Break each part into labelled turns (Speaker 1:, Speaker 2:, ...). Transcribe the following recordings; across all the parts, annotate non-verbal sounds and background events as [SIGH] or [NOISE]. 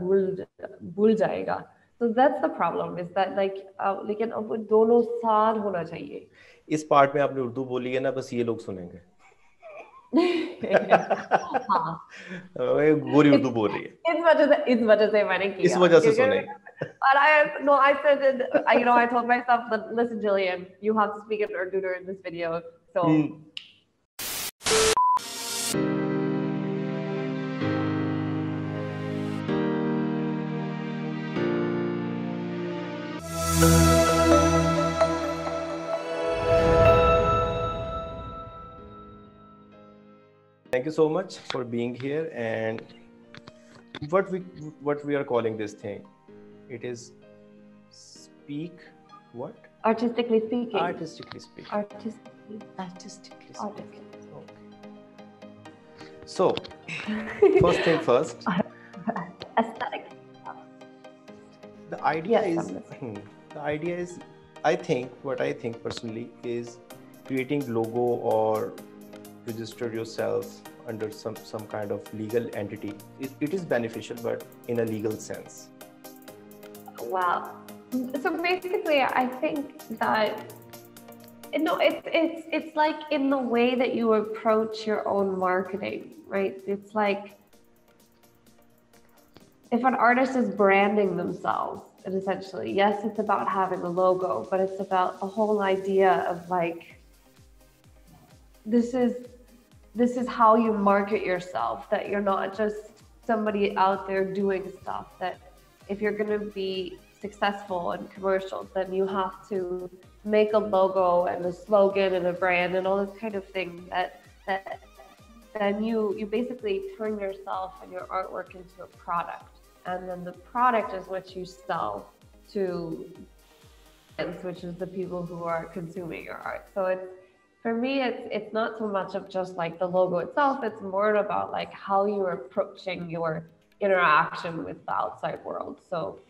Speaker 1: भूल भूल जाएगा so that's the problem is that like uh, लेकिन अब दोनों साथ होना चाहिए
Speaker 2: इस पार्ट में आपने उर्दू बोली है ना बस ये लोग सुनेंगे हाँ गोरी उर्दू बोल रही है
Speaker 1: इस वजह से इस वजह से मैंने किया
Speaker 2: इस वजह से सुने
Speaker 1: But I no, I said that I, you know I told myself that listen, Jillian, you have to speak in Urdu during this video. So hmm.
Speaker 2: Thank you so much for being here and what we what we are calling this thing. It is speak what?
Speaker 1: Artistically speaking.
Speaker 2: Artistically speaking.
Speaker 1: Artistically.
Speaker 2: Artistically speaking okay. so first thing first. [LAUGHS]
Speaker 1: Aesthetic.
Speaker 2: The idea yes, is [CLEARS THROAT] the idea is i think what i think personally is creating logo or register yourself under some, some kind of legal entity, it, it is beneficial, but in a legal sense.
Speaker 1: Wow. So basically, I think that no, it's it's it's like in the way that you approach your own marketing, right? It's like if an artist is branding themselves, essentially, yes, it's about having a logo, but it's about the whole idea of like this is this is how you market yourself that you're not just somebody out there doing stuff that if you're going to be successful in commercials then you have to make a logo and a slogan and a brand and all this kind of thing that that then you you basically turn yourself and your artwork into a product and then the product is what you sell to which is the people who are consuming your art. So it's for me it's it's not so much of just like the logo itself. It's more about like how you're approaching your interaction with the outside world. So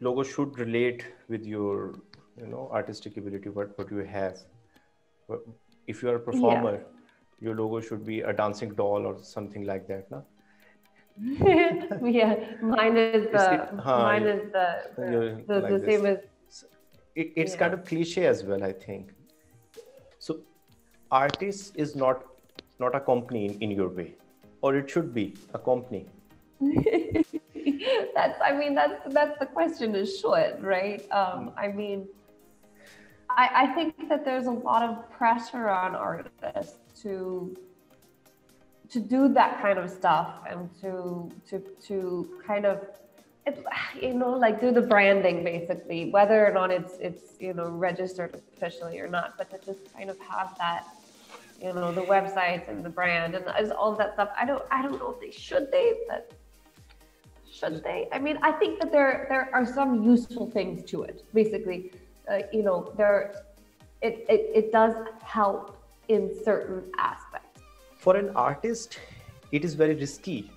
Speaker 2: logo should relate with your you know artistic ability what what you have. If you are a performer yeah. your logo should be a dancing doll or something like that no [LAUGHS]
Speaker 1: yeah mine is the it, huh, mine is the the, the, like the same as
Speaker 2: it, it's yeah. kind of cliche as well i think so artist is not not a company in, in your way, or it should be a company. [LAUGHS]
Speaker 1: that's I mean that's that's the question is should right? Um, I mean I, I think that there's a lot of pressure on artists to to do that kind of stuff and to to to kind of it's you know like do the branding basically whether or not it's it's you know registered officially or not but to just kind of have that you know the websites and the brand and all that stuff. I don't i don't know if they should they but should they? I mean i think that there there are some useful things to it basically. Uh, you know there it, it it does help in certain aspects
Speaker 2: for an artist it is very risky.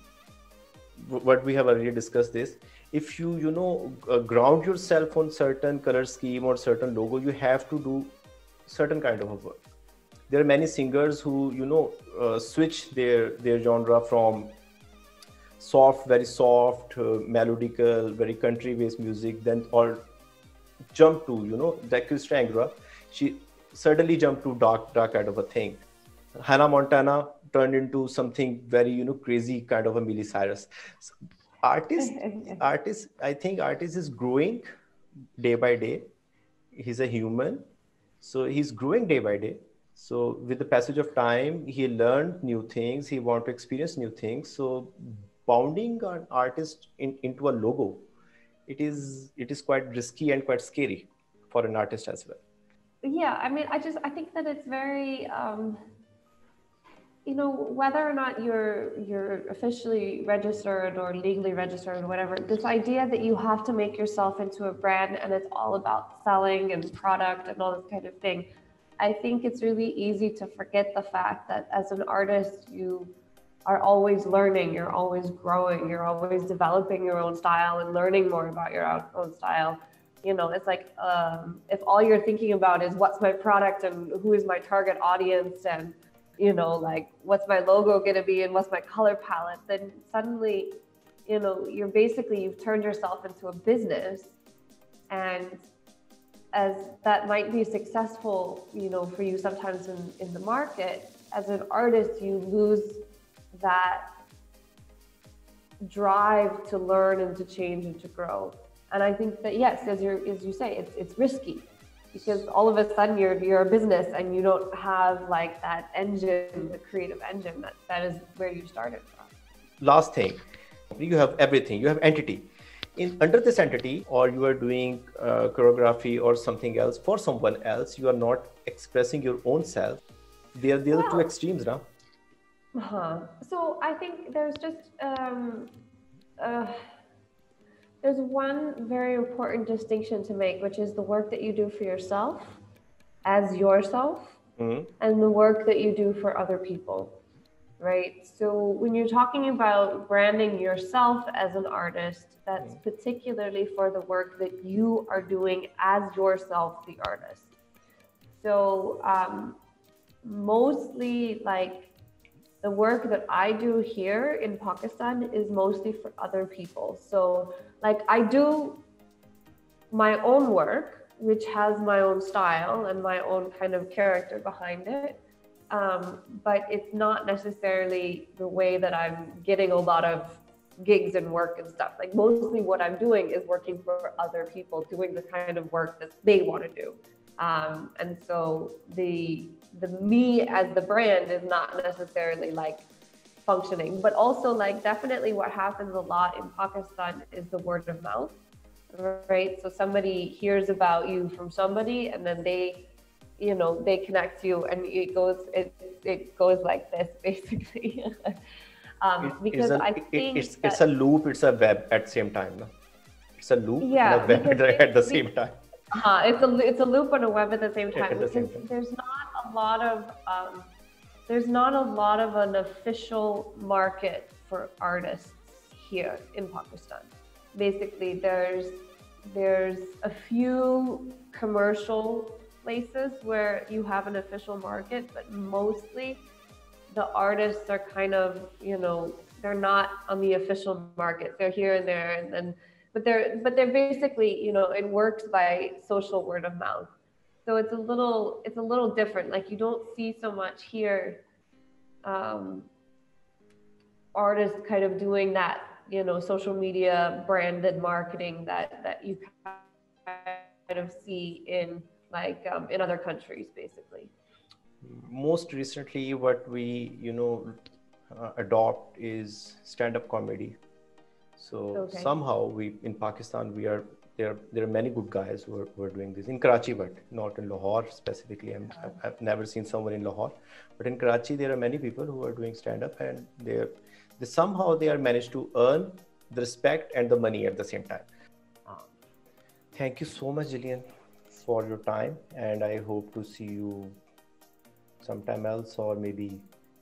Speaker 2: What we have already discussed this. If you you know uh, ground yourself on certain color scheme or certain logo you have to do certain kind of work. There are many singers who you know uh, switch their their genre from soft very soft uh, melodical very country based music then or jump to you know Christina Aguilera she suddenly jumped to dark dark kind of a thing. Hannah Montana turned into something very you know crazy kind of a Miley Cyrus. So artist [LAUGHS] artist i think artist is growing day by day. He's a human. So he's growing day by day. So with the passage of time he learned new things. He want to experience new things. So bounding an artist in, into a logo it is it is quite risky and quite scary for an artist as well.
Speaker 1: Yeah i mean i just i think that it's very um you know whether or not you're you're officially registered or legally registered or whatever this idea that you have to make yourself into a brand and it's all about selling and product and all this kind of thing i think it's really easy to forget the fact that as an artist you are always learning you're always growing you're always developing your own style and learning more about your own style. You know it's like um, if all you're thinking about is what's my product and who is my target audience and you know, like what's my logo going to be and what's my color palette, then suddenly, you know, you're basically, you've turned yourself into a business. And as that might be successful, you know, for you sometimes in, in the market, as an artist, you lose that drive to learn and to change and to grow. And I think that yes, as you as you say, it's it's risky because all of a sudden you're you're a business and you don't have like that engine, the creative engine that that is where you started from.
Speaker 2: Last thing, you have everything. You have entity. In under this entity, or you are doing uh, choreography or something else for someone else. You are not expressing your own self. They are the well, two extremes, now.
Speaker 1: Uh-huh. So I think there's just um, uh, there's one very important distinction to make, which is the work that you do for yourself as yourself, mm-hmm. and the work that you do for other people. Right. So when you're talking about branding yourself as an artist, that's mm-hmm. particularly for the work that you are doing as yourself, the artist. So um, mostly like the work that I do here in Pakistan is mostly for other people. So, like, I do my own work, which has my own style and my own kind of character behind it. Um, but it's not necessarily the way that I'm getting a lot of gigs and work and stuff. Like, mostly what I'm doing is working for other people, doing the kind of work that they want to do. Um, and so the the me as the brand is not necessarily like functioning, but also like definitely what happens a lot in Pakistan is the word of mouth, right? So somebody hears about you from somebody, and then they, you know, they connect you, and it goes it it goes like this [LAUGHS] basically. um, because
Speaker 2: a,
Speaker 1: I think
Speaker 2: it's it's a loop, it's a web at the same time. No? It's a loop yeah, and a web [LAUGHS] at the same time.
Speaker 1: Uh, it's a it's a loop and a web at the same time the same time. there's not a lot of um, there's not a lot of an official market for artists here in Pakistan. Basically, there's there's a few commercial places where you have an official market, but mostly the artists are kind of you know they're not on the official market. They're here and there, and then but they're but they're basically you know it works by social word of mouth. So it's a little it's a little different. Like you don't see so much here um, artists kind of doing that you know social media branded marketing that that you kind of see in like um, in other countries basically.
Speaker 2: Most recently what we you know uh, adopt is stand up comedy so okay. somehow we in Pakistan we are there. There are many good guys who are, who are doing this in Karachi, but not in Lahore specifically. i have I've never seen someone in Lahore, but in Karachi there are many people who are doing stand up, and they they somehow they are managed to earn the respect and the money at the same time. Um, thank you so much, Gillian, for your time, and I hope to see you sometime else or maybe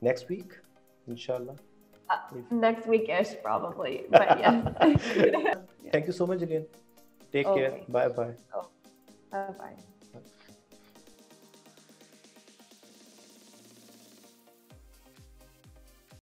Speaker 2: next week, inshallah.
Speaker 1: Uh, next weekish, probably. But yes. [LAUGHS] [LAUGHS]
Speaker 2: Thank you so much, Gillian. Take okay. care. Bye bye.
Speaker 1: Oh, bye bye.